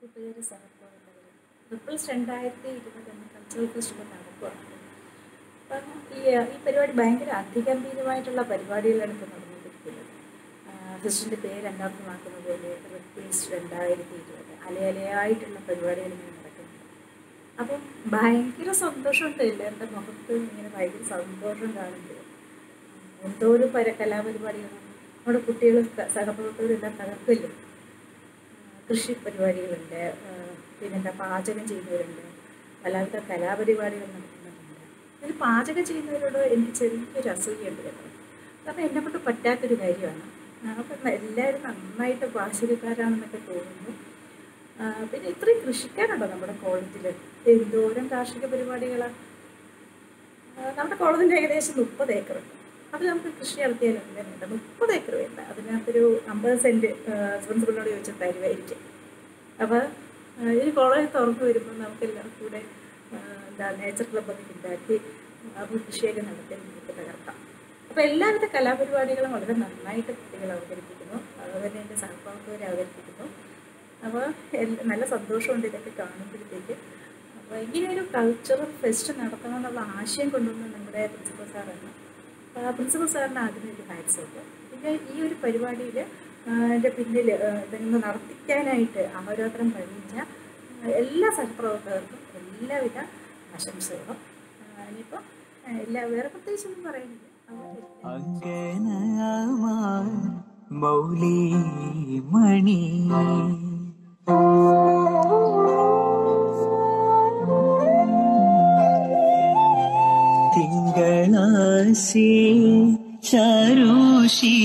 കൂട്ടുകാർ സഹപ്രവർത്തകർ. റിപ്പിൾസ് രണ്ടായിരത്തി ഇരുപത് എന്ന കൾച്ചറൽ ഫെസ്റ്റിവൽ നടക്കുകയാണ് അപ്പം ഈ ഈ പരിപാടി ഭയങ്കര അതിഗംഭീരമായിട്ടുള്ള പരിപാടികളാണ് ഇപ്പോൾ നടന്നുകൊണ്ടിരിക്കുന്നത്. ഫെസ്റ്റിന്റെ പേര് അന്വർത്ഥമാക്കുന്നത് റിപ്പിൾസ് രണ്ടായിരത്തി ഇരുപത് അലയലയായിട്ടുള്ള പരിപാടികൾ ഇങ്ങനെ നടക്കുന്നുണ്ട് അപ്പം ഭയങ്കര സന്തോഷമുണ്ട് എല്ലാവരുടെ മുഖത്ത് ഇങ്ങനെ ഭയങ്കര സന്തോഷം കാണുമ്പോൾ. എന്തോ ഒരു പര കലാപരിപാടികളാണ് നമ്മുടെ കുട്ടികൾ സഹപ്രവർത്തകരെല്ലാം തകർക്കില്ലേ? കൃഷി പരിപാടികളുണ്ട് പിന്നെന്താ പാചകം ചെയ്യുന്നവരുണ്ട് പലവിധ കലാപരിപാടികൾ നടത്തുന്നവരുണ്ട്. ഇതിൽ പാചകം ചെയ്യുന്നവരോട് എനിക്ക് ചെറിയൊരു അസൂയുണ്ട് കേട്ടോ. കാരണം എന്നെ കൊണ്ട് പറ്റാത്തൊരു കാര്യമാണ്. അപ്പം എല്ലാവരും നന്നായിട്ട് പാചകക്കാരാണെന്നൊക്കെ തോന്നുന്നു. പിന്നെ ഇത്രയും കൃഷിക്കാരുണ്ടോ നമ്മുടെ കോളേജിൽ എന്തോരം കാർഷിക പരിപാടികളാണ് നമ്മുടെ കോളേജിന്റെ ഏകദേശം മുപ്പത് ഏക്കറുണ്ട്. അത് നമുക്ക് കൃഷി നടത്തിയാൽ അങ്ങനെ വേണ്ട മുപ്പത് ഏക്കർ വേണ്ട അതിനകത്തൊരു അമ്പത് സെന്റ് പ്രിൻസിപ്പളിനോട് ചോദിച്ചാൽ തരുമായിരിക്കും അപ്പോൾ ഈ കോളേജ് തുറന്നു വരുമ്പോൾ നമുക്ക് എല്ലാവർക്കും കൂടെ എന്താ നേച്ചർ ക്ലബ്ബൊക്കെ ഉണ്ടാക്കി അപ്പോൾ കൃഷിയൊക്കെ നടത്തി നമുക്ക് തകർക്കാം. അപ്പോൾ എല്ലാവിധ കലാപരിപാടികളും വളരെ നന്നായിട്ട് കുട്ടികൾ അവതരിപ്പിക്കുന്നു. അതുപോലെ എന്റെ സഹപ്രവർത്തകരെ അവതരിപ്പിക്കുന്നു. അപ്പോൾ നല്ല സന്തോഷമുണ്ട് ഇതൊക്കെ കാണുമ്പോഴത്തേക്ക്. അപ്പോൾ ഇങ്ങനെ ഒരു കൾച്ചറൽ ഫെസ്റ്റ് നടത്തണം എന്നുള്ള ആശയം കൊണ്ടുവന്ന് നമ്മുടെ പ്രിൻസിപ്പൽ സാറാണ്. പ്രിൻസിപ്പൽ സാറിന് ആദ്യമായിട്ട് ഹാറ്റ്സ് ഓഫ് പിന്നെ ഈ ഒരു പരിപാടിയിൽ എന്റെ പിന്നിൽ ഇതൊന്ന് നടത്തിക്കാനായിട്ട് അമരോത്രം കഴിഞ്ഞ എല്ലാ സഹപ്രവർത്തകർക്കും എല്ലാവിധ ആശംസകളും. ഇനിയിപ്പോൾ എല്ലാ വേറെ പ്രത്യേകിച്ചൊന്നും പറയുന്നില്ല മൗലി മണി. തിങ്കളാശി ചരുശീലേ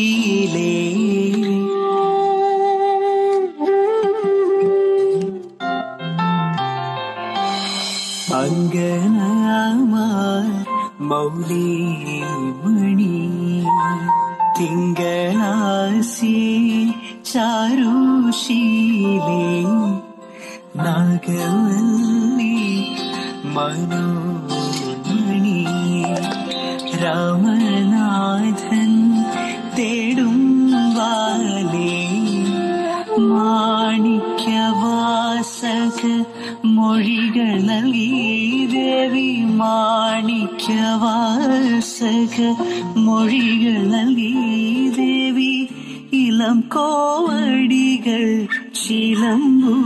അങ്കനമാർ മൗലി മണി തിങ്കളാശി ചാരുശീലേ നാഗവല്ലി മനോമണി തേടും വാലേ. മാണിക്യവാസക മൊഴികൾ നൽകി ദേവി മാണിക്യവാസക മൊഴികൾ നൽകി ദേവി. ഇളം കോവടികൾ ശീലമ്പു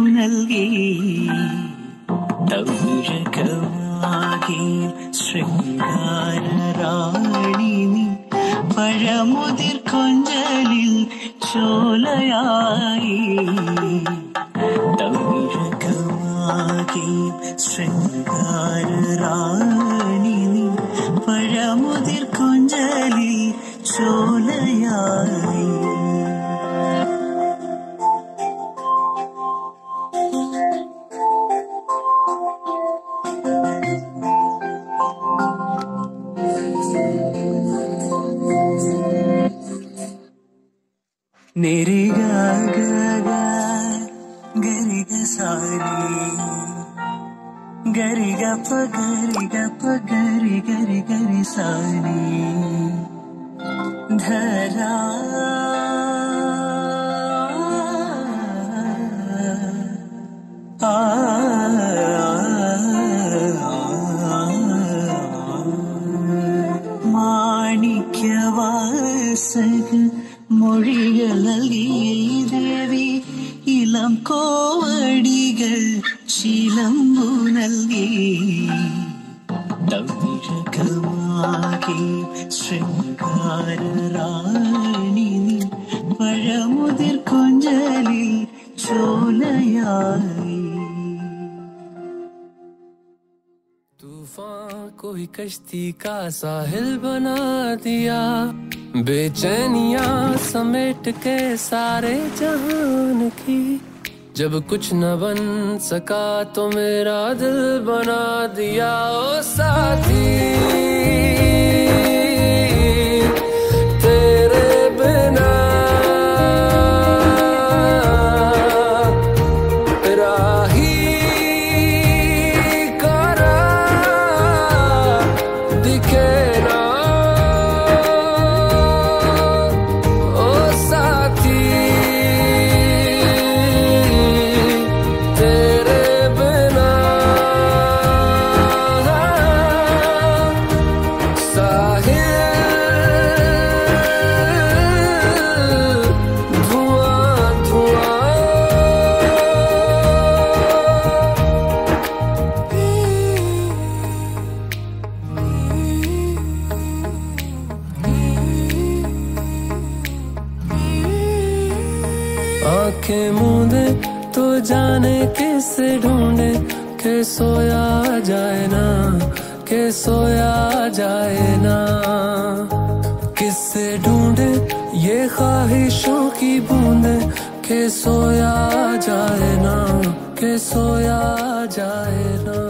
മാണിക്യവാസക മൊഴികൾ നൽകി ദേവി ഇളം കോവടികൾ ശീലമ്പു നൽകി തമിഴകമാകെ ശൃംഗാരറാണി പഴമുതിർ കൊഞ്ചലിൽ ചോലയായി कोई कश्ती का साहिल बना दिया। बेचैनिया समेट के सारे जहान की। जब कुछ न बन सका तो मेरा दिल बना दिया, ओ साथी। ढूंढे तो जाने किसे ढूंढे? के सोया जाए ना, के सोया जाए ना। किससे ढूंढे ये ख्वाहिशों की बूंदे? के सोया जाए ना, के सोया जाए ना।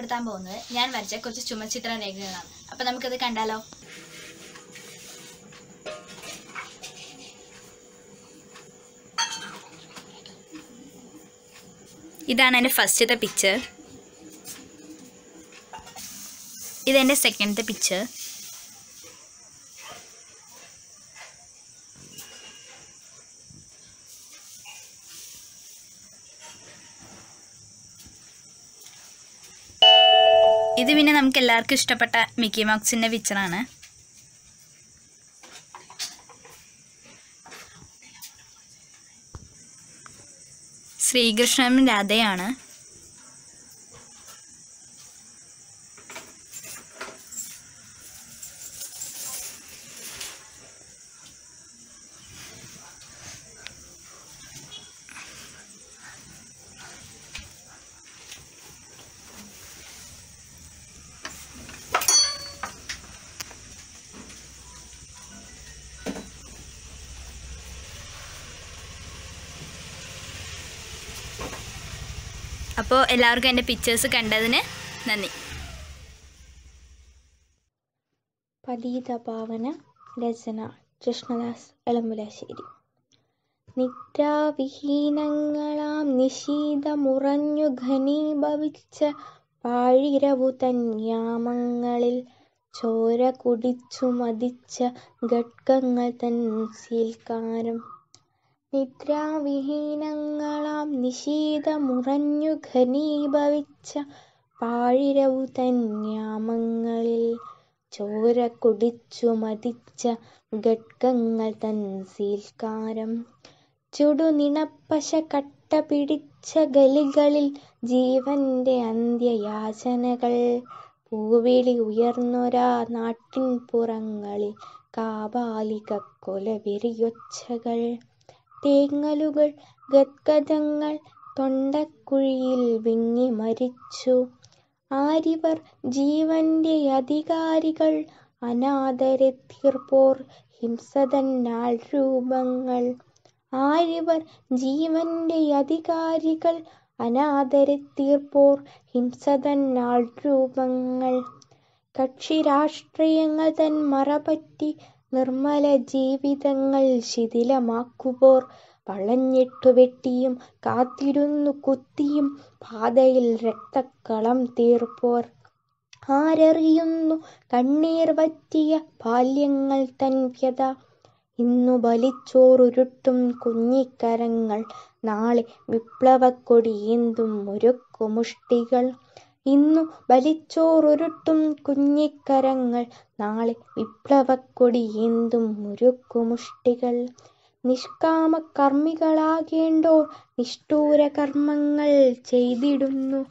പരിചയപ്പെടുത്താൻ പോകുന്നത് ഞാൻ വരച്ച കുറച്ച് ചുമചിത്ര രേഖകളാണ്. അപ്പോൾ നമുക്കത് കണ്ടാലോ? ഇതാണ് എന്റെ ഫസ്റ്റത്തെ പിക്ചർ ഇതെന്റെ സെക്കൻഡത്തെ പിക്ചർ ഇത് പിന്നെ നമുക്ക് എല്ലാവർക്കും ഇഷ്ടപ്പെട്ട മിക്കി മൗക്സിന്റെ പിക്ചറാണ്. ശ്രീകൃഷ്ണനും രാധയാണ്. അപ്പോൾ എല്ലാവർക്കും എന്റെ പിക്ചേഴ്സ് കണ്ടതിന് നന്ദി. പതീതഭാവന രചന കൃഷ്ണദാസ് എളമ്പുലാശ്ശേരി നിദ്രാവിഹീനങ്ങളാം നിശീതമുറഞ്ഞു ഘനീഭവിച്ച പാഴിരവു തന്യാമങ്ങളിൽ ചോര കുടിച്ചു മതിച്ച ഘട്കങ്ങൾ തൻ സീൽക്കാരം. നിദ്രാവിഹീനങ്ങളാം നിശീതമുറഞ്ഞു ഘനീഭവിച്ച പാഴിരവു തന്യാമങ്ങളിൽ ചോര കുടിച്ചു മതിച്ച ഘട്ടങ്ങൾ തൻ സീൽക്കാരം. ചുടുനിണപ്പശ കട്ട പിടിച്ച ഗലികളിൽ ജീവന്റെ അന്ത്യയാചനകൾ. പൂവിളി ഉയർന്നൊരാ നാട്ടിൻ പുറങ്ങളിൽ കാപാലിക കൊലവെറിയൊച്ചകൾ തേങ്ങലുകൾ ഗദ്ഗതങ്ങൾ തൊണ്ടക്കുഴിയിൽ വിങ്ങി മരിച്ചു. ആരിവർ ജീവന്റെ അധികാരികൾ അനാഥരെ തീർപ്പോർ ഹിംസതന്നാൾ രൂപങ്ങൾ. ആരിവർ ജീവന്റെ അധികാരികൾ അനാഥരെ തീർപ്പോർ ഹിംസതന്നാൾ രൂപങ്ങൾ. കക്ഷി രാഷ്ട്രീയങ്ങൾ തൻ മറപറ്റി നിർമ്മല ജീവിതങ്ങൾ ശിഥിലമാക്കുപോർ വളഞ്ഞിട്ടു വെട്ടിയും കാത്തിരുന്നു കുത്തിയും പാതയിൽ രക്തക്കളം തീർപ്പോർ. ആരറിയുന്നു കണ്ണീർ വറ്റിയ ബാല്യങ്ങൾ തൻ വ്യത. ഇന്നു ബലിച്ചോറുരുട്ടും കുഞ്ഞിക്കരങ്ങൾ. നാളെ വിപ്ലവക്കൊടിയേന്തും മുരുക്കുമുഷ്ടികൾ ഇന്നു ബലിച്ചോറുരുട്ടും കുഞ്ഞിക്കരങ്ങൾ. നാളെ വിപ്ലവക്കൊടിയേന്തും മുരുക്കുമുഷ്ടികൾ. നിഷ്കാമ കർമ്മികളാകേണ്ടോർ നിഷ്ഠൂര കർമ്മങ്ങൾ ചെയ്തിടുന്നു.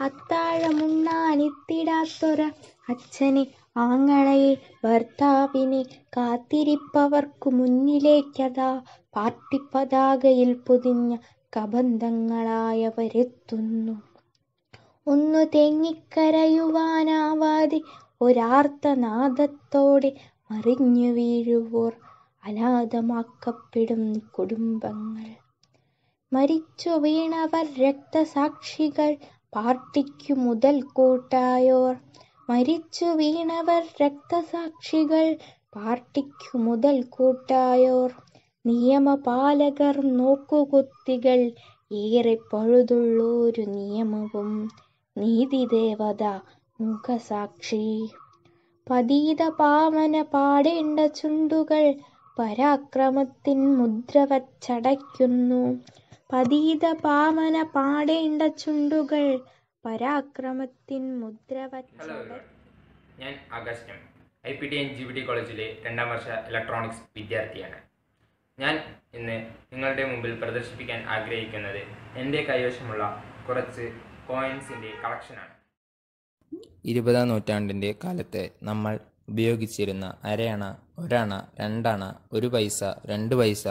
അത്താഴമുണ്ണാനിത്തിടാത്തൊര അച്ഛനെ ആങ്ങളയെ ഭർത്താവിനെ കാത്തിരിപ്പവർക്കു മുന്നിലേക്കതാ പാർട്ടി പതാകയിൽ പൊതിഞ്ഞ കബന്ധങ്ങളായവരെത്തുന്നു. ഒന്നു തേങ്ങിക്കരയുവാനാവാതെ ഒരാർത്തനാദത്തോടെ മറിഞ്ഞു വീഴുവോർ അനാഥമാക്കപ്പെടും കുടുംബങ്ങൾ. മരിച്ചു വീണവർ രക്തസാക്ഷികൾ പാർട്ടിക്കു മുതൽ കൂട്ടായോർ. മരിച്ചു വീണവർ രക്തസാക്ഷികൾ പാർട്ടിക്കു മുതൽ കൂട്ടായോർ. നിയമപാലകർ നോക്കുകുത്തികൾ ഏറെ പഴുതുള്ളൊരു നിയമവും നീതിദേവത മുഖസാക്ഷി. പതീത പാവന പാടേണ്ട ചുണ്ടുകൾ പരാക്രമത്തിൻ മുദ്ര വച്ചടയ്ക്കുന്നു പതീത പാവന പാടേണ്ട ചുണ്ടുകൾ പരാക്രമത്തിൻ മുദ്ര ഞാൻ Akash. I P T and G B T കോളേജിലെ രണ്ടാം വർഷ ഇലക്ട്രോണിക്സ് വിദ്യാർത്ഥിയാണ്. ഞാൻ ഇന്ന് നിങ്ങളുടെ മുമ്പിൽ പ്രദർശിപ്പിക്കാൻ ആഗ്രഹിക്കുന്നത് എന്റെ കൈവശമുള്ള കുറച്ച് കോയിൻസിന്റെ കളക്ഷനാണ് ഇരുപതാം നൂറ്റാണ്ടിന്റെ കാലത്ത് നമ്മൾ ഉപയോഗിച്ചിരുന്ന അരയണ ഒരണ രണ്ടണ ഒരു പൈസ രണ്ട് പൈസ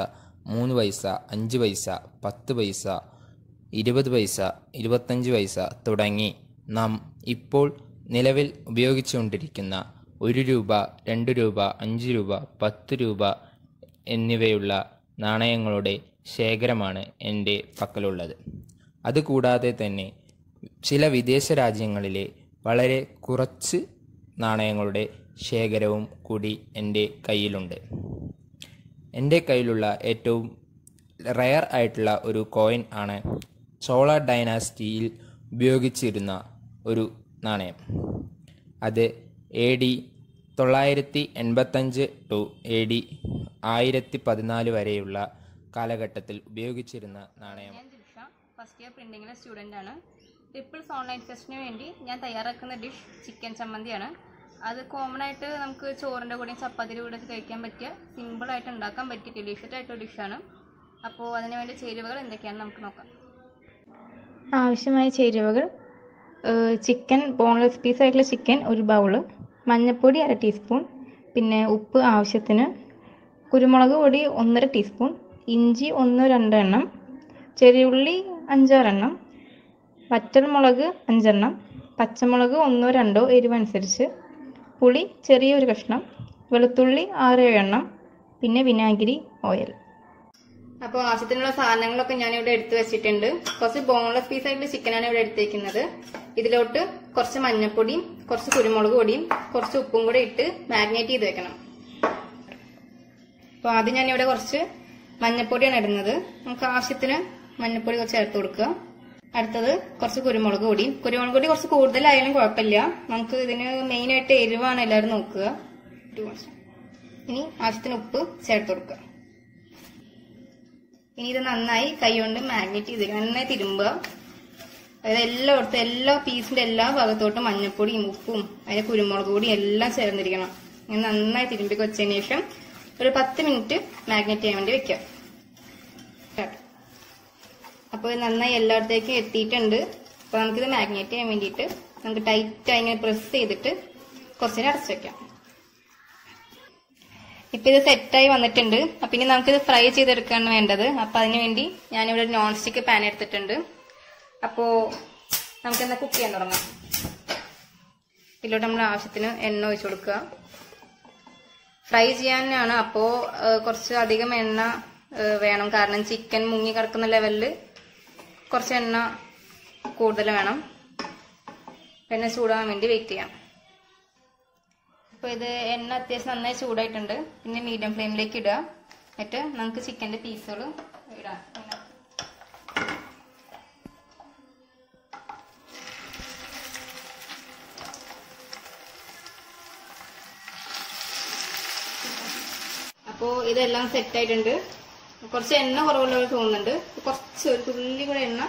മൂന്ന് പൈസ അഞ്ച് പൈസ പത്ത് പൈസ ഇരുപത് പൈസ ഇരുപത്തഞ്ച് പൈസ തുടങ്ങി. നാം ഇപ്പോൾ നിലവിൽ ഉപയോഗിച്ചുകൊണ്ടിരിക്കുന്ന ഒരു രൂപ രണ്ട് രൂപ അഞ്ച് രൂപ പത്ത് രൂപ എന്നിവയുള്ള നാണയങ്ങളുടെ ശേഖരമാണ് എന്റെ പക്കലുള്ളത്. അതുകൂടാതെ തന്നെ ചില വിദേശ രാജ്യങ്ങളിലെ വളരെ കുറച്ച് നാണയങ്ങളുടെ ശേഖരവും കൂടി എന്റെ കയ്യിലുണ്ട്. എന്റെ കയ്യിലുള്ള ഏറ്റവും റയർ ആയിട്ടുള്ള ഒരു കോയിൻ ആണ് ചോള ഡൈനാസ്റ്റിയിൽ ഉപയോഗിച്ചിരുന്ന ഒരു നാണയം. അത് എ ഡി തൊള്ളായിരത്തി എൺപത്തഞ്ച് ടു എ ഡി ആയിരത്തി പതിനാല് വരെയുള്ള കാലഘട്ടത്തിൽ ഉപയോഗിച്ചിരുന്ന നാണയം. ഫസ്റ്റ് ഇയർ പ്രിന്റിങ്ങിലെ സ്റ്റുഡന്റ് ആണ്. ട്രിപ്പിൾസ് ഓൺലൈൻ ഫെസ്റ്റിന് വേണ്ടി ഞാൻ തയ്യാറാക്കുന്ന ഡിഷ് ചിക്കൻ ചമ്മന്തിയാണ്. അത് കോമൺ ആയിട്ട് നമുക്ക് ചോറിന്റെ കൂടെയും ചപ്പാത്തിയുടെ കൂടെ ഒക്കെ കഴിക്കാൻ പറ്റിയ സിമ്പിളായിട്ട് ഉണ്ടാക്കാൻ പറ്റിയ ഡിലീഷ്യസ് ആയിട്ടൊരു ഡിഷാണ് അപ്പോൾ അതിന് വേണ്ടി ചേരുവകൾ എന്തൊക്കെയാണെന്ന് നമുക്ക് നോക്കാം. ആവശ്യമായ ചേരുവകൾ ചിക്കൻ ബോൺലെസ് പീസ് ആയിട്ടുള്ള ചിക്കൻ ഒരു ബൗൾ മഞ്ഞൾപ്പൊടി അര ടീസ്പൂൺ പിന്നെ ഉപ്പ് ആവശ്യത്തിന് കുരുമുളക് പൊടി ഒന്നര ടീസ്പൂൺ ഇഞ്ചി ഒന്ന് രണ്ട് എണ്ണം ചെറിയുള്ളി അഞ്ചാറെണ്ണം വറ്റൽമുളക് അഞ്ചെണ്ണം പച്ചമുളക് ഒന്നോ രണ്ടോ എരിവനുസരിച്ച് പുളി ചെറിയൊരു കഷ്ണം വെളുത്തുള്ളി ആറ് ഏഴ് എണ്ണം പിന്നെ വിനാഗിരി ഓയിൽ. അപ്പോൾ ആവശ്യത്തിനുള്ള സാധനങ്ങളൊക്കെ ഞാൻ ഇവിടെ എടുത്തു വെച്ചിട്ടുണ്ട്. കുറച്ച് ബോൺലെസ് പീസ് ആയിട്ടുള്ള ചിക്കനാണ് ഇവിടെ എടുത്തേക്കുന്നത്. ഇതിലോട്ട് കുറച്ച് മഞ്ഞപ്പൊടിയും കുറച്ച് കുരുമുളക് പൊടിയും കുറച്ച് ഉപ്പും കൂടെ ഇട്ട് മാരിനേറ്റ് ചെയ്ത് വെക്കണം. അപ്പോൾ ആദ്യം ഞാനിവിടെ കുറച്ച് മഞ്ഞപ്പൊടിയാണ് ഇടുന്നത്. നമുക്ക് ആവശ്യത്തിന് മഞ്ഞപ്പൊടി കുറച്ച് ചേർത്ത് കൊടുക്കുക. അടുത്തത് കുറച്ച് കുരുമുളക് പൊടി. കുരുമുളക് പൊടി കുറച്ച് കൂടുതലായാലും കുഴപ്പമില്ല. നമുക്ക് ഇതിന് മെയിനായിട്ട് എരിവാണ് എല്ലാവരും നോക്കുക. ഇനി ആവശ്യത്തിന് ഉപ്പ് ചേർത്ത് കൊടുക്കുക. ഇനി ഇത് നന്നായി കൈ കൊണ്ട് മാഗ്നറ്റ് ചെയ്ത് നന്നായി തിരുമ്പുക. അതായത് എല്ലായിടത്തും എല്ലാ പീസിന്റെ എല്ലാ ഭാഗത്തോട്ടും മഞ്ഞപ്പൊടിയും ഉപ്പും അതിന്റെ കുരുമുളക് പൊടിയും എല്ലാം ചേർന്നിരിക്കണം. ഇങ്ങനെ നന്നായി തിരുമ്പി വെച്ചതിന് ശേഷം ഒരു പത്ത് മിനിറ്റ് മാഗ്നറ്റ് ചെയ്യാൻ വേണ്ടി വെക്കാം. അപ്പോൾ നന്നായി എല്ലായിടത്തേക്കും എത്തിയിട്ടുണ്ട്. അപ്പോൾ നമുക്കിത് മാഗ്നേറ്റ് ചെയ്യാൻ വേണ്ടിയിട്ട് നമുക്ക് ടൈറ്റായി ഇങ്ങനെ പ്രസ് ചെയ്തിട്ട് കുറച്ച് നേരം അടച്ചു വെക്കാം. ഇപ്പൊ ഇത് സെറ്റായി വന്നിട്ടുണ്ട്. അപ്പൊ ഇനി നമുക്കിത് ഫ്രൈ ചെയ്തെടുക്കാണ് വേണ്ടത്. അപ്പൊ അതിനുവേണ്ടി ഞാനിവിടെ നോൺ സ്റ്റിക്ക് പാൻ എടുത്തിട്ടുണ്ട്. അപ്പോ നമുക്ക് എന്നാ കുക്ക് ചെയ്യാൻ തുടങ്ങാം. ഇതിലോട്ട് നമ്മൾ ആവശ്യത്തിന് എണ്ണ ഒഴിച്ചു കൊടുക്കുക. ഫ്രൈ ചെയ്യാനാണ് അപ്പോ കുറച്ച് അധികം എണ്ണ വേണം. കാരണം ചിക്കൻ മുങ്ങി കിടക്കുന്ന ലെവലിൽ കുറച്ച് എണ്ണ കൂടുതൽ വേണം. എണ്ണ ചൂടാകാൻ വേണ്ടി വെയിറ്റ് ചെയ്യാം. അപ്പോൾ ഇത് എണ്ണ അത്യാവശ്യം നന്നായി ചൂടായിട്ടുണ്ട്. പിന്നെ മീഡിയം ഫ്ലെയിമിലേക്ക് ഇടുക. എന്നിട്ട് നമുക്ക് ചിക്കന്റെ പീസുകൾ ഇടാം. അപ്പോൾ ഇതെല്ലാം സെറ്റ് ആയിട്ടുണ്ട്. കുറച്ച് എണ്ണ കുറവുള്ള പോലെ തോന്നുന്നുണ്ട്. കുറച്ച് ഒരു തുള്ളി കൂടെ എണ്ണ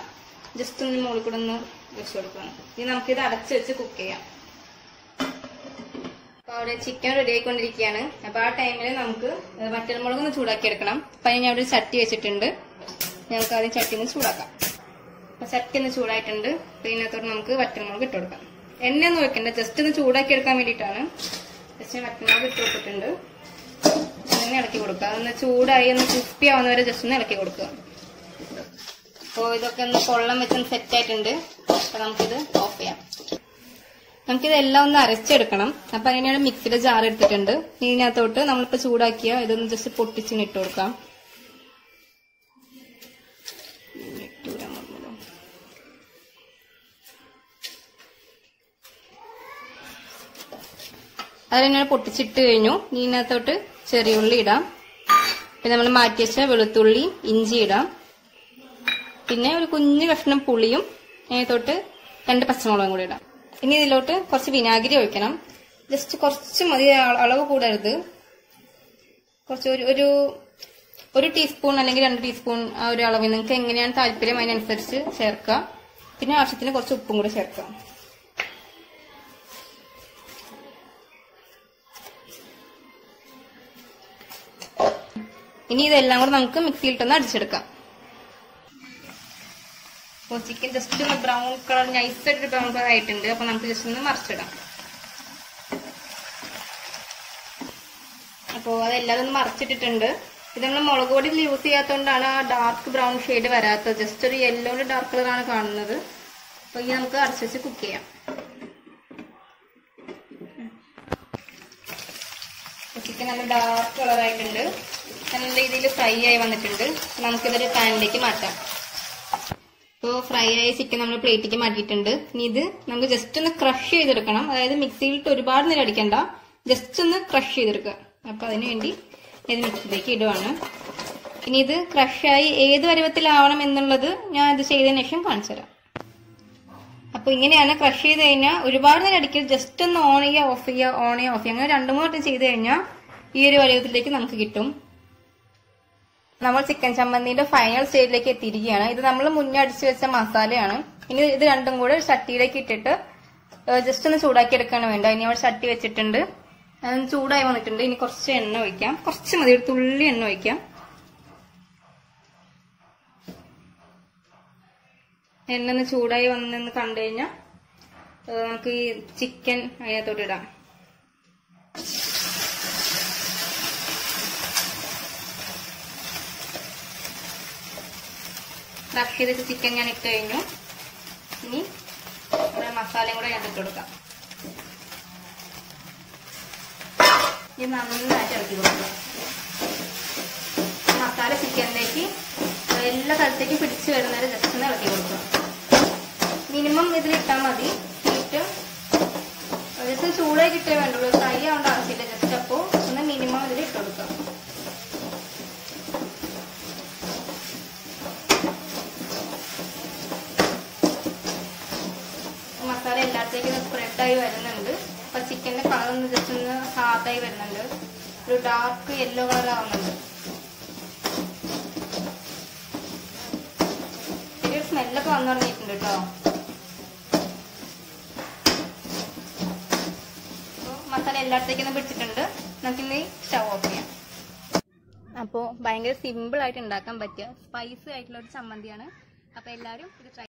ജസ്റ്റ് ഒന്ന് മുകളിൽ കൂടെ ഒന്ന് വെച്ച് കൊടുക്കണം. ഇനി നമുക്കിത് അടച്ച് വെച്ച് കുക്ക് ചെയ്യാം. അപ്പൊ അവിടെ ചിക്കൻ റെഡി ആയിക്കൊണ്ടിരിക്കുകയാണ്. അപ്പൊ ആ ടൈമിൽ നമുക്ക് മറ്റൊരു ചൂടാക്കി എടുക്കണം. അപ്പൊ അതിന് ഞാൻ ഒരു ചട്ടി വെച്ചിട്ടുണ്ട്. ഞങ്ങൾക്ക് ആദ്യം ചട്ടി ഒന്ന് ചൂടാക്കാം. അപ്പൊ ചട്ടി ഒന്ന് ചൂടായിട്ടുണ്ട്. അപ്പൊ ഇതിനകത്തോട് നമുക്ക് വറ്റൽമുളക് ഇട്ട് കൊടുക്കാം. എണ്ണയൊന്നും വെക്കണ്ട ജസ്റ്റ് ഒന്ന് ചൂടാക്കി എടുക്കാൻ വേണ്ടിയിട്ടാണ്. ജസ്റ്റ് വറ്റൽമുളക് ഇട്ട് കൊടുത്തിട്ടുണ്ട്. അങ്ങനെ ഇളക്കി കൊടുക്കുക. അതൊന്ന് ചൂടായി ഒന്ന് ക്രിസ്പി ആവുന്നവരെ ജസ്റ്റ് ഒന്ന് ഇളക്കി കൊടുക്കുക. അപ്പോൾ ഇതൊക്കെ ഒന്ന് കൊള്ളം വെച്ചൊന്ന് സെറ്റ് ആയിട്ടുണ്ട്. അപ്പൊ നമുക്കിത് ഓഫ് ചെയ്യാം. നമുക്കിത് എല്ലാം ഒന്ന് അരച്ചെടുക്കണം. അപ്പൊ അങ്ങനെയാണ് മിക്സിയുടെ ജാർ എടുത്തിട്ടുണ്ട്. ഇതിനകത്തോട്ട് നമ്മളിപ്പോ ചൂടാക്കിയ ഇതൊന്ന് ജസ്റ്റ് പൊട്ടിച്ചിന് ഇട്ട് കൊടുക്കാം. അതിനെ പൊട്ടിച്ചിട്ട് കഴിഞ്ഞു. ഇതിനകത്തോട്ട് ചെറിയ ഉള്ളി ഇടാം. പിന്നെ നമ്മൾ മാറ്റി വെച്ച വെളുത്തുള്ളി ഇഞ്ചി ഇടാം. പിന്നെ ഒരു കുഞ്ഞു കഷ്ണം പുളിയും അതിനകത്തോട്ട് രണ്ട് പച്ചമുളകും കൂടി ഇടാം. ഇനി ഇതിലോട്ട് കുറച്ച് വിനാഗിരി ഒഴിക്കണം. ജസ്റ്റ് കുറച്ച് മതി അളവ് കൂടരുത്. കുറച്ച് ഒരു ഒരു ഒരു ടീസ്പൂൺ അല്ലെങ്കിൽ രണ്ട് ടീസ്പൂൺ ആ ഒരു അളവിൽ നിങ്ങൾക്ക് എങ്ങനെയാണ് താല്പര്യം അതിനനുസരിച്ച് ചേർക്കുക. പിന്നെ ആവശ്യത്തിന് കുറച്ച് ഉപ്പും കൂടി ചേർക്കാം ഇനി ഇതെല്ലാം കൂടെ നമുക്ക് മിക്സിയിലിട്ടൊന്ന് അടിച്ചെടുക്കാം. അപ്പോൾ ചിക്കൻ ജസ്റ്റ് ഒന്ന് ബ്രൗൺ കളർ നൈസായിട്ട് ബ്രൗൺ കളർ ആയിട്ടുണ്ട്. അപ്പോൾ നമുക്ക് ജസ്റ്റ് ഒന്ന് മറിച്ചിടാം. അപ്പോൾ അതെല്ലാതും ഒന്ന് മറിച്ചിട്ടിട്ടുണ്ട്. ഇത് നമ്മൾ മുളക് പൊടി യൂസ് ചെയ്യാത്തതുകൊണ്ടാണ് ആ ഡാർക്ക് ബ്രൗൺ ഷെയ്ഡ് വരാത്തത്. ജസ്റ്റ് ഒരു യെല്ലോയുടെ ഡാർക്ക് കളറാണ് കാണുന്നത്. അപ്പോൾ ഇനി നമുക്ക് അടച്ചു വെച്ച് കുക്ക് ചെയ്യാം. ചിക്കൻ നല്ല ഡാർക്ക് കളറായിട്ടുണ്ട് നല്ല രീതിയിൽ ഫ്രൈ ആയി വന്നിട്ടുണ്ട്. നമുക്കിതൊരു പാനിലേക്ക് മാറ്റാം. ഇപ്പോൾ ഫ്രൈ ആയ ചിക്കൻ നമ്മൾ പ്ലേറ്റിലേക്ക് മാറ്റിയിട്ടുണ്ട്. ഇനി ഇത് നമുക്ക് ജസ്റ്റ് ഒന്ന് ക്രഷ് ചെയ്തെടുക്കണം. അതായത് മിക്സിയിലിട്ട് ഒരുപാട് നേരം അടിക്കണ്ട. ജസ്റ്റ് ഒന്ന് ക്രഷ് ചെയ്തെടുക്കുക. അപ്പൊ അതിനുവേണ്ടി ഇത് മിക്സിയിലേക്ക് ഇടുവാണ്. ഇനി ഇത് ക്രഷായി ഏത് പരുവത്തിലാവണം എന്നുള്ളത് ഞാൻ ഇത് ചെയ്തതിന് ശേഷം കാണിച്ചു തരാം. അപ്പൊ ഇങ്ങനെയാണ് ക്രഷ് ചെയ്ത് കഴിഞ്ഞാൽ ഒരുപാട് നേരം അടിക്കരുത്. ജസ്റ്റ് ഒന്ന് ഓൺ ചെയ്യുക ഓഫ് ചെയ്യുക ഓൺ ചെയ്യുക ഓഫ് ചെയ്യുക. അങ്ങനെ രണ്ടു മൂന്ന് വട്ടം ചെയ്ത് കഴിഞ്ഞാൽ ഈ ഒരു പരുവത്തിലേക്ക് നമുക്ക് കിട്ടും. നമ്മൾ ചിക്കൻ ചമ്മന്തിന്റെ ഫൈനൽ സ്റ്റേജിലേക്ക് എത്തിയിരിക്കുകയാണ്. ഇത് നമ്മൾ മുന്നേ അടിച്ചു വെച്ച മസാലയാണ്. ഇനി ഇത് രണ്ടും കൂടെ ചട്ടിയിലേക്ക് ഇട്ടിട്ട് ജസ്റ്റ് ഒന്ന് ചൂടാക്കി എടുക്കാണ് വേണ്ട ഇനി നമ്മൾ ചട്ടി വെച്ചിട്ടുണ്ട്. അത് ചൂടായി വന്നിട്ടുണ്ട്. ഇനി കുറച്ച് എണ്ണ ഒഴിക്കാം. കുറച്ച് മതി. ഒരു തുള്ളി എണ്ണ ഒഴിക്കാം. എണ്ണ ഒന്ന് ചൂടായി വന്നെന്ന് കണ്ടു കഴിഞ്ഞാൽ നമുക്ക് ഈ ചിക്കൻ അതിനകത്തോട്ട് ഇടാം. ക്രഷ് ചെയ്തിട്ട് ചിക്കൻ ഞാൻ ഇട്ട് കഴിഞ്ഞു. ഇനി മസാലയും കൂടെ ഞാൻ ഇട്ട് കൊടുക്കാം. ഇനി നന്നായിട്ട് ഇറക്കി കൊടുക്കാം. മസാല ചിക്കനിലേക്ക് എല്ലാ സ്ഥലത്തേക്കും പിടിച്ചു വരുന്നവരെ ജസ്റ്റ് ഒന്ന് ഇറക്കി കൊടുക്കുക മിനിമം ഇതിൽ ഇട്ടാൽ മതി. എന്നിട്ട് ജസ്റ്റ് ചൂടായി കിട്ടേ വേണ്ടുള്ളൂ. ഫ്രൈ ആവേണ്ട ആവശ്യമില്ല. ജസ്റ്റ് അപ്പോൾ ഒന്ന് മിനിമം ഇതിൽ ഇട്ട് എല്ലാത്തേക്കും സ്പ്രെഡായി വരുന്നുണ്ട്. അപ്പൊ ചിക്കന്റെ കളർ ഒന്ന് ജസ്റ്റ് ഒന്ന് ഹാർഡായി വരുന്നുണ്ട്. ഒരു ഡാർക്ക് യെല്ലോ കളർ ആവുന്നുണ്ട്. ചെറിയൊരു സ്മെല്ലൊക്കെ വന്നു തുടങ്ങിയിട്ടുണ്ട് കേട്ടോ. മസാല എല്ലായിടത്തേക്കും പിടിച്ചിട്ടുണ്ട്. നമുക്കിനി സ്റ്റവ് ഓഫ് ചെയ്യാം. അപ്പോൾ ഭയങ്കര സിമ്പിൾ ആയിട്ട് ഉണ്ടാക്കാൻ പറ്റിയ സ്പൈസി ആയിട്ടുള്ള ഒരു ചമ്മന്തിയാണ്. അപ്പോൾ എല്ലാവരും ഇത് ട്രൈ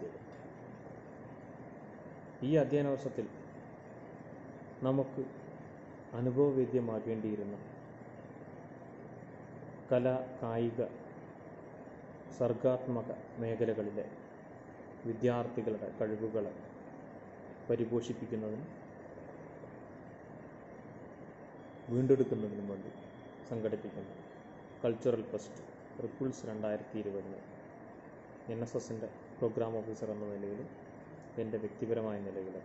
നഷ്ടപ്പെടുത്തിയത് ഈ അധ്യയന വർഷത്തിൽ നമുക്ക് അനുഭവവേദ്യമാകേണ്ടിയിരുന്ന കല കായിക സർഗാത്മക മേഖലകളിലെ വിദ്യാർത്ഥികളുടെ കഴിവുകളെ പരിപോഷിപ്പിക്കുന്നതിനും വീണ്ടെടുക്കുന്നതിനും വേണ്ടി സംഘടിപ്പിക്കുന്ന കൾച്ചറൽ ഫെസ്റ്റ് റിപ്പിൾസ് രണ്ടായിരത്തി ഇരുപതിന് എൻ എസ് എസിന്റെ പ്രോഗ്രാം ഓഫീസർ എന്ന നിലയിലും എന്റെ വ്യക്തിപരമായ നിലയിലും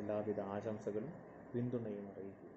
എല്ലാവിധ ആശംസകളും പിന്തുണയും അറിയിക്കുന്നു.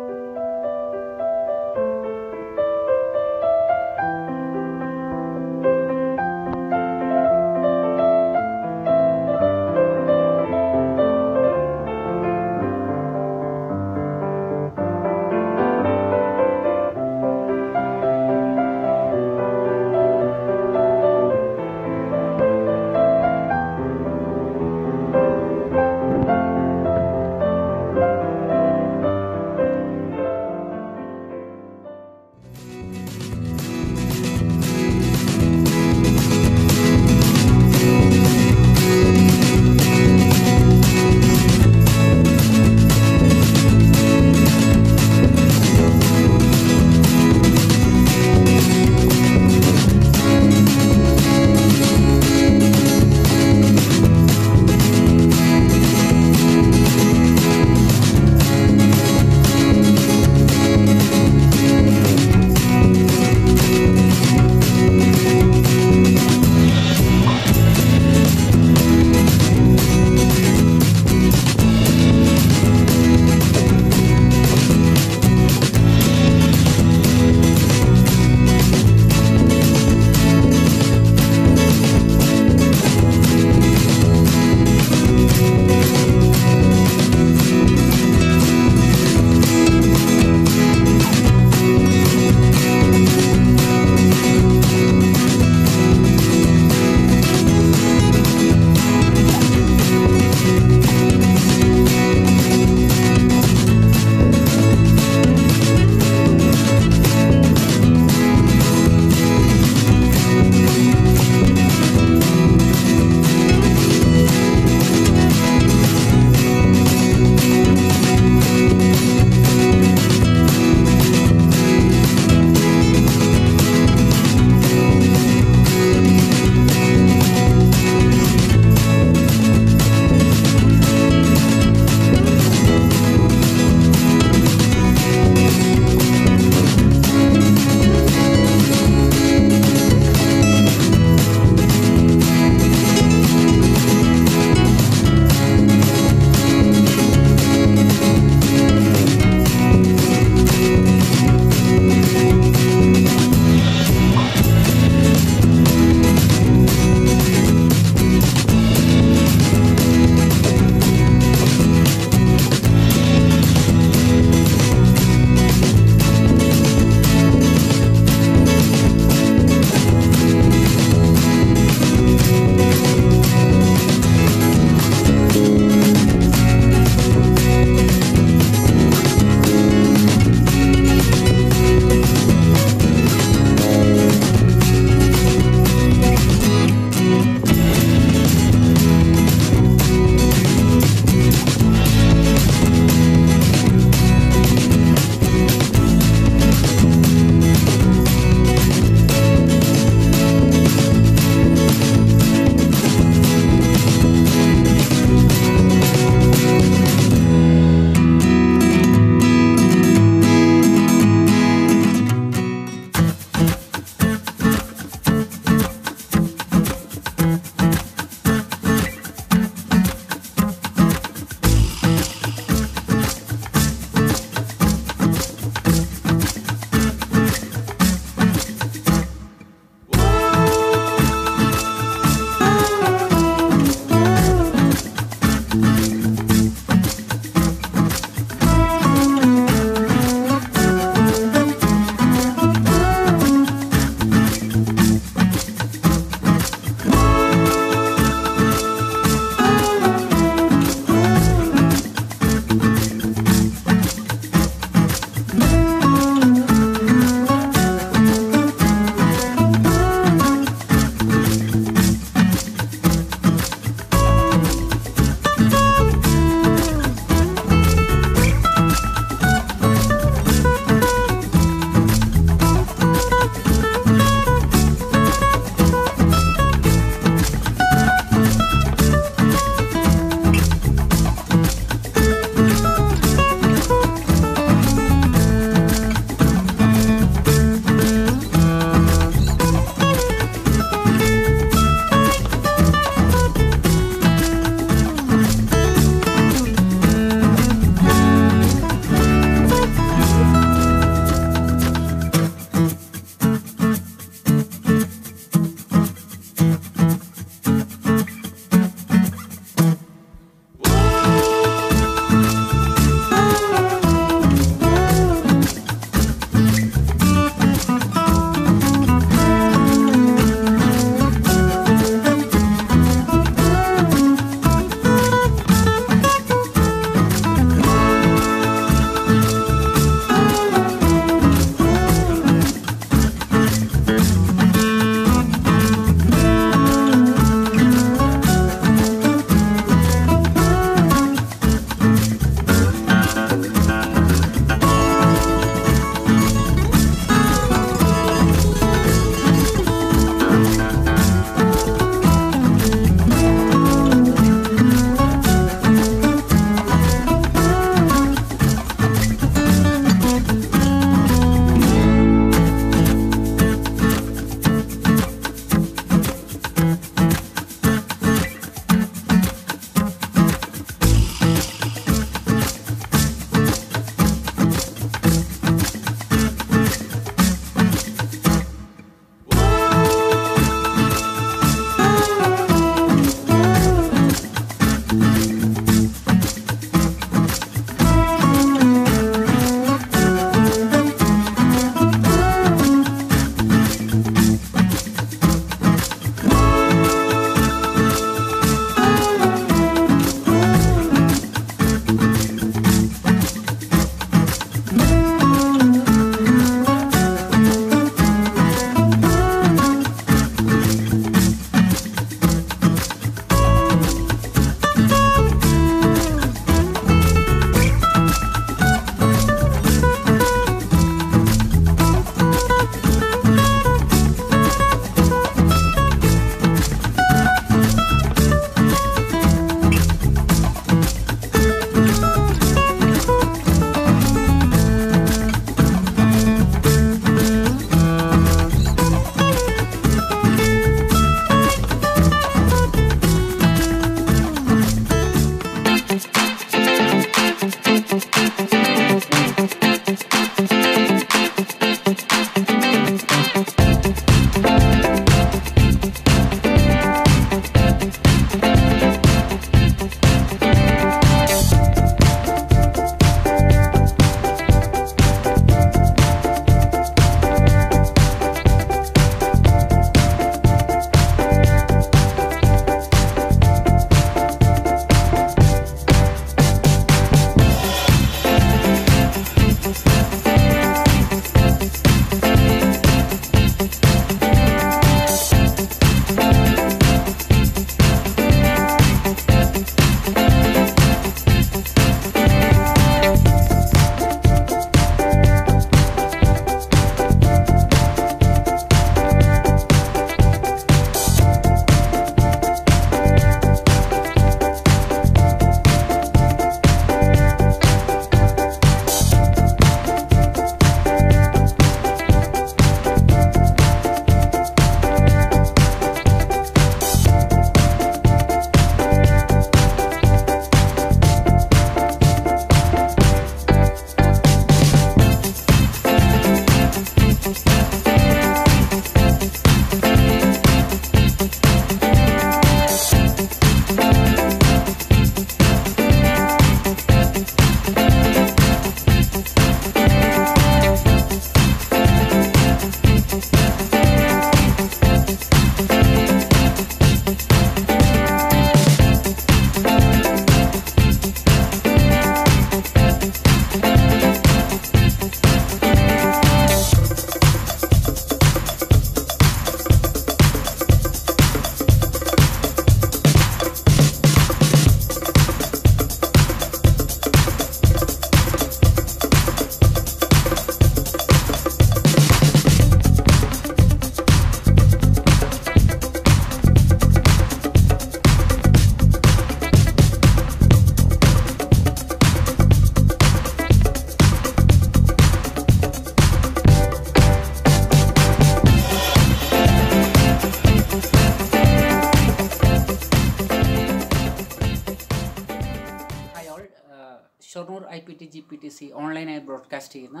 ടി സി ഓൺലൈനായി ബ്രോഡ്കാസ്റ്റ് ചെയ്യുന്ന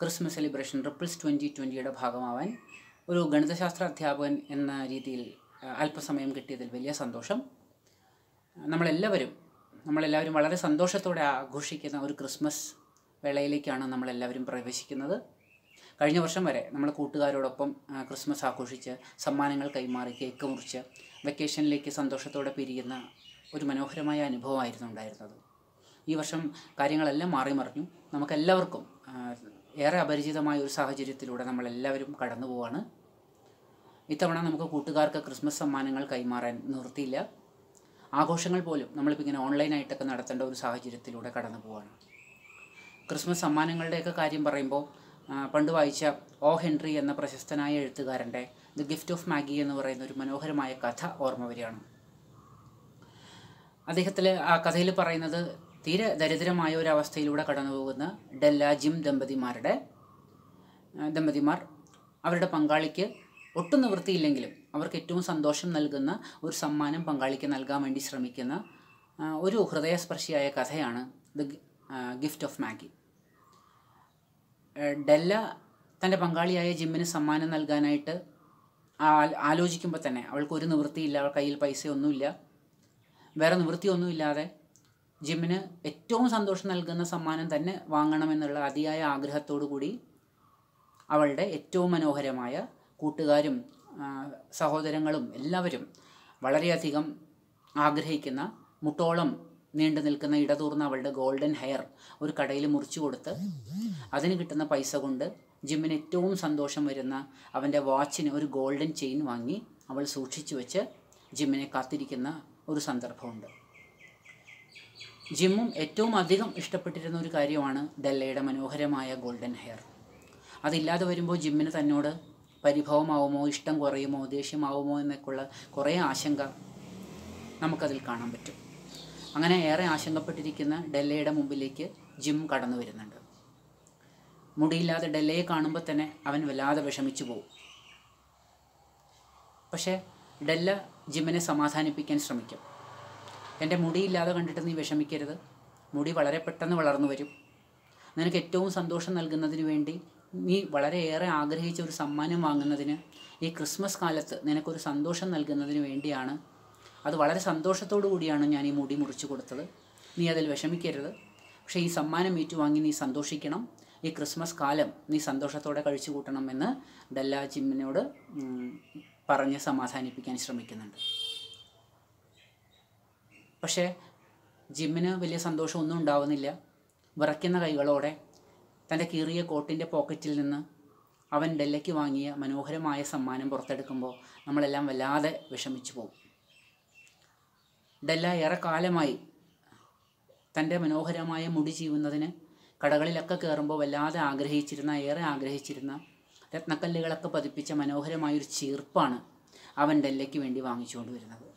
ക്രിസ്മസ് സെലിബ്രേഷൻ റിപ്പിൾസ് ട്വന്റി ട്വന്റിയുടെ ഭാഗമാവാൻ ഒരു ഗണിതശാസ്ത്ര അധ്യാപകൻ എന്ന രീതിയിൽ അല്പസമയം കിട്ടിയതിൽ വലിയ സന്തോഷം. നമ്മളെല്ലാവരും നമ്മളെല്ലാവരും വളരെ സന്തോഷത്തോടെ ആഘോഷിക്കുന്ന ഒരു ക്രിസ്മസ് വേളയിലേക്കാണ് നമ്മളെല്ലാവരും പ്രവേശിക്കുന്നത്. കഴിഞ്ഞ വർഷം വരെ നമ്മൾ കൂട്ടുകാരോടൊപ്പം ക്രിസ്മസ് ആഘോഷിച്ച് സമ്മാനങ്ങൾ കൈമാറി കേക്ക് മുറിച്ച് വെക്കേഷനിലേക്ക് സന്തോഷത്തോടെ പിരിയുന്ന ഒരു മനോഹരമായ അനുഭവമായിരുന്നു ഉണ്ടായിരുന്നത്. ഈ വർഷം കാര്യങ്ങളെല്ലാം മാറി മറിഞ്ഞു. നമുക്കെല്ലാവർക്കും ഏറെ അപരിചിതമായ ഒരു സാഹചര്യത്തിലൂടെ നമ്മളെല്ലാവരും കടന്നു പോവാണ്. ഇത്തവണ നമുക്ക് കൂട്ടുകാർക്ക് ക്രിസ്മസ് സമ്മാനങ്ങൾ കൈമാറാൻ നിർത്തിയില്ല ആഘോഷങ്ങൾ പോലും നമ്മളിപ്പോൾ ഇങ്ങനെ ഓൺലൈനായിട്ടൊക്കെ നടത്തേണ്ട ഒരു സാഹചര്യത്തിലൂടെ കടന്നു പോവാണ്. ക്രിസ്മസ് സമ്മാനങ്ങളുടെയൊക്കെ കാര്യം പറയുമ്പോൾ പണ്ട് വായിച്ച ഓ ഹെൻറി എന്ന പ്രശസ്തനായ എഴുത്തുകാരന്റെ ദി ഗിഫ്റ്റ് ഓഫ് മാഗി എന്ന് പറയുന്ന ഒരു മനോഹരമായ കഥ ഓർമ്മ വരികയാണ്. അദ്ദേഹത്തിൽ ആ കഥയിൽ പറയുന്നത് തീരെ ദരിദ്രമായ ഒരു അവസ്ഥയിലൂടെ കടന്നുപോകുന്ന ഡെല്ലാ ജിം ദമ്പതിമാരുടെ ദമ്പതിമാർ അവരുടെ പങ്കാളിക്ക് ഒട്ടും നിവൃത്തിയില്ലെങ്കിലും അവർക്ക് ഏറ്റവും സന്തോഷം നൽകുന്ന ഒരു സമ്മാനം പങ്കാളിക്ക് നൽകാൻ വേണ്ടി ശ്രമിക്കുന്ന ഒരു ഹൃദയസ്പർശിയായ കഥയാണ് the gift of magi. Della തന്റെ പങ്കാളിയായ ജിമ്മിന് സമ്മാനം നൽകാനായിട്ട് ആലോചിക്കുമ്പോൾ തന്നെ അവൾക്ക് ഒരു നിവൃത്തിയില്ല അവൾ കയ്യിൽ പൈസയൊന്നുമില്ല വേറെ നിവൃത്തിയൊന്നുമില്ലാതെ ജിമ്മിന് ഏറ്റവും സന്തോഷം നൽകുന്ന സമ്മാനം തന്നെ വാങ്ങണമെന്നുള്ള അതിയായ ആഗ്രഹത്തോടു കൂടി അവളുടെ ഏറ്റവും മനോഹരമായ കൂട്ടുകാരും സഹോദരങ്ങളും എല്ലാവരും വളരെയധികം ആഗ്രഹിക്കുന്ന മുട്ടോളം നീണ്ടു നിൽക്കുന്ന ഇടതൂർന്ന അവളുടെ ഗോൾഡൻ ഹെയർ ഒരു കടയിൽ മുറിച്ചു കൊടുത്ത് അതിന് കിട്ടുന്ന പൈസ കൊണ്ട് ജിമ്മിന് ഏറ്റവും സന്തോഷം വരുന്ന അവന്റെ വാച്ചിന് ഒരു ഗോൾഡൻ ചെയിൻ വാങ്ങി അവൾ സൂക്ഷിച്ചു വെച്ച് ജിമ്മിനെ കാത്തിരിക്കുന്ന ഒരു സന്ദർഭമുണ്ട്. ജിമ്മും ഏറ്റവും അധികം ഇഷ്ടപ്പെട്ടിരുന്ന ഒരു കാര്യമാണ് ഡെല്ലയുടെ മനോഹരമായ ഗോൾഡൻ ഹെയർ. അതില്ലാതെ വരുമ്പോൾ ജിമ്മിന് തന്നോട് പരിഭവമാവുമോ ഇഷ്ടം കുറയുമോ ദേഷ്യമാവുമോ എന്നൊക്കെയുള്ള കുറേ ആശങ്ക നമുക്കതിൽ കാണാൻ പറ്റും. അങ്ങനെ ഏറെ ആശങ്കപ്പെട്ടിരിക്കുന്ന ഡെല്ലയുടെ മുമ്പിലേക്ക് ജിം കടന്നു വരുന്നുണ്ട്. മുടിയില്ലാതെ ഡെല്ലയെ കാണുമ്പോൾ തന്നെ അവൻ വല്ലാതെ വിഷമിച്ചു പോകും പക്ഷേ ഡെല്ല ജിമ്മിനെ സമാധാനിപ്പിക്കാൻ ശ്രമിക്കും. എന്റെ മുടിയില്ലാതെ കണ്ടിട്ട് നീ വിഷമിക്കരുത്. മുടി വളരെ പെട്ടെന്ന് വളർന്നു വരും. നിനക്ക് ഏറ്റവും സന്തോഷം നൽകുന്നതിന് വേണ്ടി നീ വളരെയേറെ ആഗ്രഹിച്ച ഒരു സമ്മാനം വാങ്ങുന്നതിന് ഈ ക്രിസ്മസ് കാലത്ത് നിനക്കൊരു സന്തോഷം നൽകുന്നതിന് വേണ്ടിയാണ്. അത് വളരെ സന്തോഷത്തോടു കൂടിയാണ് ഞാൻ ഈ മുടി മുറിച്ചു കൊടുത്തത്. നീ അതിൽ വിഷമിക്കരുത്. പക്ഷേ ഈ സമ്മാനം ഏറ്റുവാങ്ങി നീ സന്തോഷിക്കണം. ഈ ക്രിസ്മസ് കാലം നീ സന്തോഷത്തോടെ കഴിച്ചു കൂട്ടണം എന്ന് ഡെല്ല ജിമ്മിനോട് ഉം, പറഞ്ഞ് സമാധാനിപ്പിക്കാൻ ശ്രമിക്കുന്നുണ്ട്. പക്ഷേ ജിമ്മിന് വലിയ സന്തോഷമൊന്നും ഉണ്ടാവുന്നില്ല. വിറയ്ക്കുന്ന കൈകളോടെ തന്റെ കീറിയ കോട്ടിന്റെ പോക്കറ്റിൽ നിന്ന് അവൻ ഡെല്ലയ്ക്ക് വാങ്ങിയ മനോഹരമായ സമ്മാനം പുറത്തെടുക്കുമ്പോൾ നമ്മളെല്ലാം വല്ലാതെ വിഷമിച്ചു പോകും. ഡെല്ല ഏറെ കാലമായി തന്റെ മനോഹരമായ മുടി ചീവുന്നതിന് കടകളിലൊക്കെ കയറുമ്പോൾ വല്ലാതെ ആഗ്രഹിച്ചിരുന്ന ഏറെ ആഗ്രഹിച്ചിരുന്ന രത്നക്കല്ലുകളൊക്കെ പതിപ്പിച്ച മനോഹരമായൊരു ചീർപ്പാണ് അവൻ ഡെല്ലയ്ക്ക് വേണ്ടി വാങ്ങിച്ചുകൊണ്ട് വരുന്നത്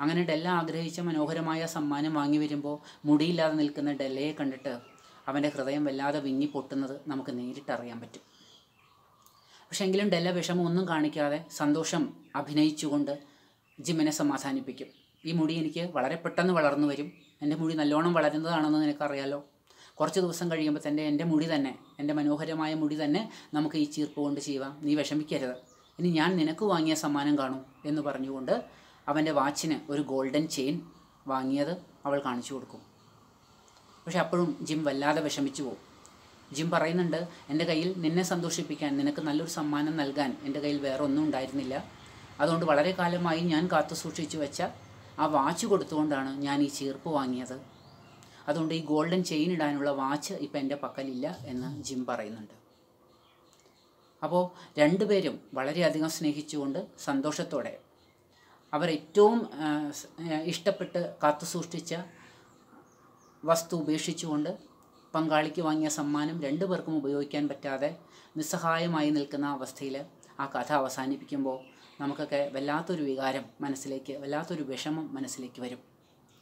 അങ്ങനെ ഡെല്ല ആഗ്രഹിച്ച മനോഹരമായ സമ്മാനം വാങ്ങി വരുമ്പോൾ മുടിയില്ലാതെ നിൽക്കുന്ന ഡെല്ലയെ കണ്ടിട്ട് അവന്റെ ഹൃദയം വല്ലാതെ വിങ്ങി പൊട്ടുന്നത് നമുക്ക് നേരിട്ടറിയാൻ പറ്റും. പക്ഷെ എങ്കിലും ഡെല്ല വിഷമമൊന്നും കാണിക്കാതെ സന്തോഷം അഭിനയിച്ചുകൊണ്ട് ജിമ്മിനെ സമാധാനിപ്പിക്കും. ഈ മുടി എനിക്ക് വളരെ പെട്ടെന്ന് വളർന്നു വരും. എന്റെ മുടി നല്ലോണം വളരുന്നതാണെന്ന് നിനക്കറിയാലോ? കുറച്ച് ദിവസം കഴിയുമ്പോൾ തന്നെ എന്റെ മുടി തന്നെ എന്റെ മനോഹരമായ മുടി തന്നെ നമുക്ക് ഈ ചീർപ്പ് കൊണ്ട് ചെയ്യാം നീ വിഷമിക്കരുത്. ഇനി ഞാൻ നിനക്ക് വാങ്ങിയ സമ്മാനം കാണും എന്ന് പറഞ്ഞുകൊണ്ട് അവന്റെ വാച്ചിന് ഒരു ഗോൾഡൻ ചെയിൻ വാങ്ങിയത് അവൾ കാണിച്ചു കൊടുക്കും. പക്ഷെ അപ്പോഴും ജിം വല്ലാതെ വിഷമിച്ചു പോകും ജിം പറയുന്നുണ്ട് എന്റെ കയ്യിൽ നിന്നെ സന്തോഷിപ്പിക്കാൻ നിനക്ക് നല്ലൊരു സമ്മാനം നൽകാൻ എന്റെ കയ്യിൽ വേറെ ഒന്നും ഉണ്ടായിരുന്നില്ല. അതുകൊണ്ട് വളരെ കാലമായി ഞാൻ കാത്തു സൂക്ഷിച്ചു വെച്ച ആ വാച്ച് കൊടുത്തുകൊണ്ടാണ് ഞാൻ ഈ ചീർപ്പ് വാങ്ങിയത്. അതുകൊണ്ട് ഈ ഗോൾഡൻ ചെയിൻ ഇടാനുള്ള വാച്ച് ഇപ്പം എന്റെ പക്കലില്ല എന്ന് ജിം പറയുന്നുണ്ട്. അപ്പോൾ രണ്ടുപേരും വളരെയധികം സ്നേഹിച്ചുകൊണ്ട് സന്തോഷത്തോടെ ആ, ഇഷ്ടപ്പെട്ട് കാത്തു സൂക്ഷിച്ച വസ്തു ഉപേക്ഷിച്ചുകൊണ്ട് പങ്കാളിക്ക് വാങ്ങിയ സമ്മാനം രണ്ടു പേർക്കും ഉപയോഗിക്കാൻ പറ്റാതെ നിസ്സഹായമായി നിൽക്കുന്ന അവസ്ഥയിൽ ആ കഥ അവസാനിപ്പിക്കുമ്പോൾ നമുക്കൊക്കെ വല്ലാത്തൊരു വികാരം മനസ്സിലേക്ക് വല്ലാത്തൊരു വിഷമം മനസ്സിലേക്ക് വരും.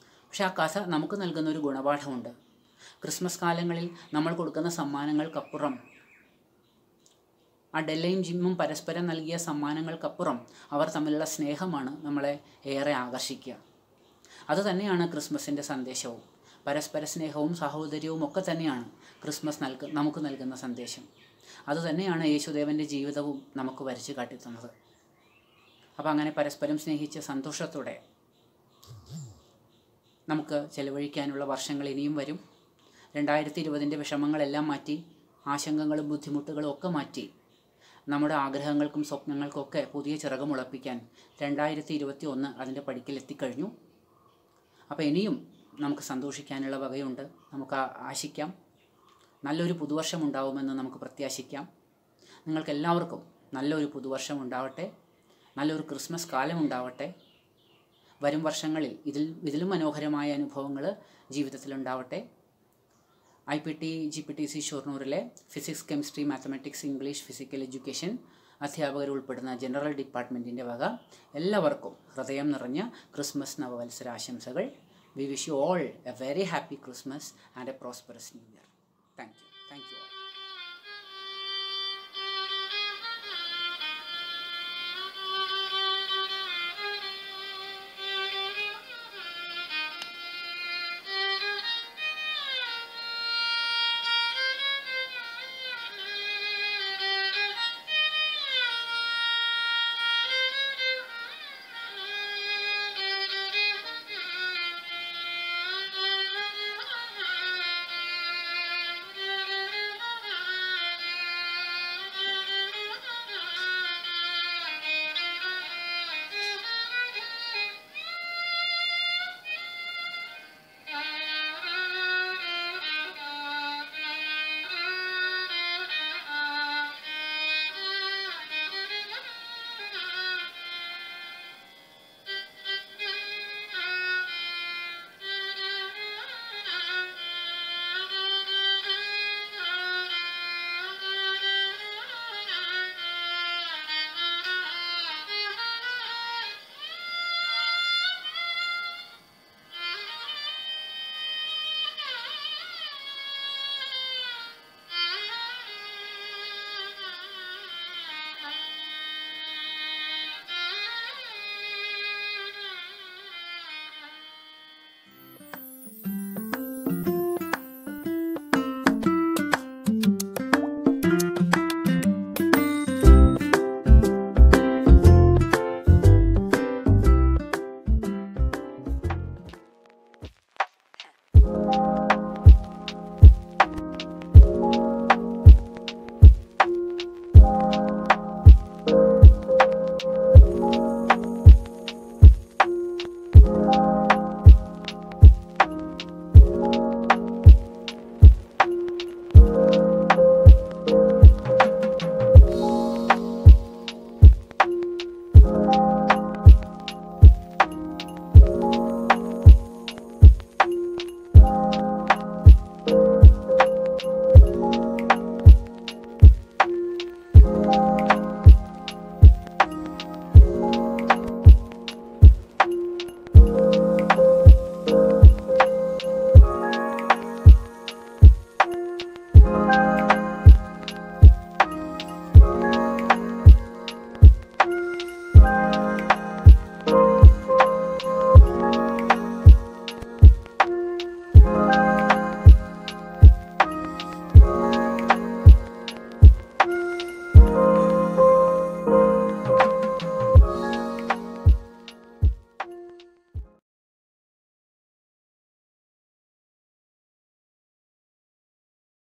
പക്ഷെ ആ കഥ നമുക്ക് നൽകുന്ന ഒരു ഗുണപാഠമുണ്ട്. ക്രിസ്മസ് കാലങ്ങളിൽ നമ്മൾ കൊടുക്കുന്ന സമ്മാനങ്ങൾക്കപ്പുറം ആ ഡെല്ലയും ജിമ്മും പരസ്പരം നൽകിയ സമ്മാനങ്ങൾക്കപ്പുറം അവർ തമ്മിലുള്ള സ്നേഹമാണ് നമ്മളെ ഏറെ ആകർഷിക്കുക. അതുതന്നെയാണ് ക്രിസ്മസിന്റെ സന്ദേശവും. പരസ്പര സ്നേഹവും സഹോദര്യവും ഒക്കെ തന്നെയാണ് ക്രിസ്മസ് നൽക നമുക്ക് നൽകുന്ന സന്ദേശം. അതുതന്നെയാണ് യേശുദേവന്റെ ജീവിതവും നമുക്ക് വരച്ചു കാട്ടിത്തുന്നത്. അപ്പോൾ അങ്ങനെ പരസ്പരം സ്നേഹിച്ച് സന്തോഷത്തോടെ നമുക്ക് ചെലവഴിക്കാനുള്ള വർഷങ്ങൾ ഇനിയും വരും. രണ്ടായിരത്തി ഇരുപതിന്റെ വിഷമങ്ങളെല്ലാം മാറ്റി ആശങ്കകളും ബുദ്ധിമുട്ടുകളും ഒക്കെ മാറ്റി നമ്മുടെ ആഗ്രഹങ്ങൾക്കും സ്വപ്നങ്ങൾക്കൊക്കെ പുതിയ ചിറകം മുളപ്പിക്കാൻ രണ്ടായിരത്തി ഇരുപത്തി ഒന്ന് അതിന്റെ പടിക്കൽ എത്തിക്കഴിഞ്ഞു. അപ്പോൾ ഇനിയും നമുക്ക് സന്തോഷിക്കാനുള്ള വകയുണ്ട്. നമുക്ക് ആശിക്കാം. നല്ലൊരു പുതുവർഷം ഉണ്ടാവുമെന്ന് നമുക്ക് പ്രത്യാശിക്കാം. നിങ്ങൾക്ക് എല്ലാവർക്കും നല്ലൊരു പുതുവർഷം ഉണ്ടാവട്ടെ. നല്ലൊരു ക്രിസ്മസ് കാലം ഉണ്ടാവട്ടെ. വരും വർഷങ്ങളിൽ ഇതിൽ ഇതിലും മനോഹരമായ അനുഭവങ്ങൾ ജീവിതത്തിലുണ്ടാവട്ടെ. I P T G P T C ഷൊർണൂരിലെ physics chemistry mathematics English physical education അധ്യാപകർ ഉൾപ്പെടുന്ന ജനറൽ ഡിപ്പാർട്ട്മെന്റിന്റെ വക എല്ലാവർക്കും ഹൃദയം നിറഞ്ഞ ക്രിസ്മസ് നവവത്സര ആശംസകൾ. We wish you all a very happy Christmas and a prosperous new year thank you